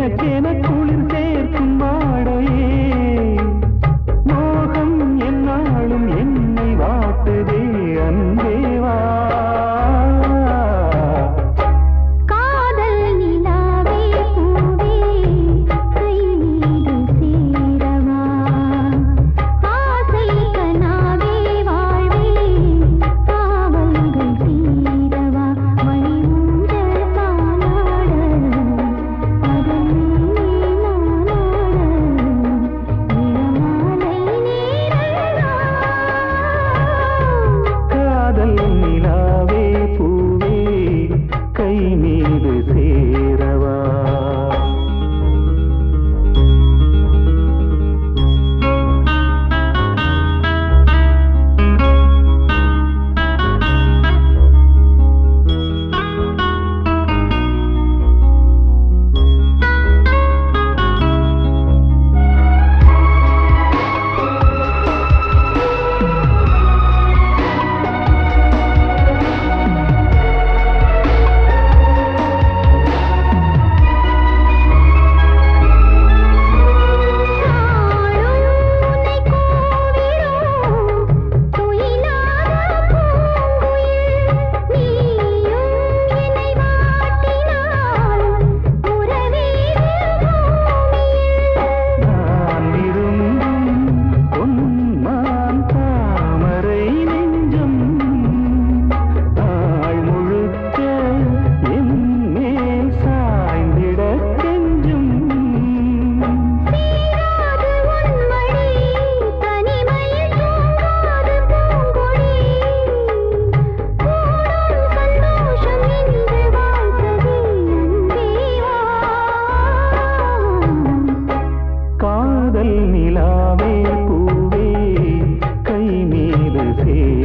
తనకేన ಕೇ